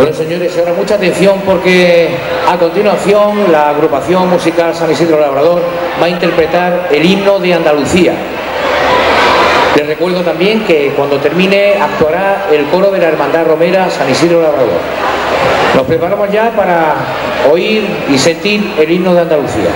Bueno, señores, ahora mucha atención porque a continuación la agrupación musical San Isidro Labrador va a interpretar el himno de Andalucía. Les recuerdo también que cuando termine actuará el coro de la Hermandad Romera San Isidro Labrador. Nos preparamos ya para oír y sentir el himno de Andalucía.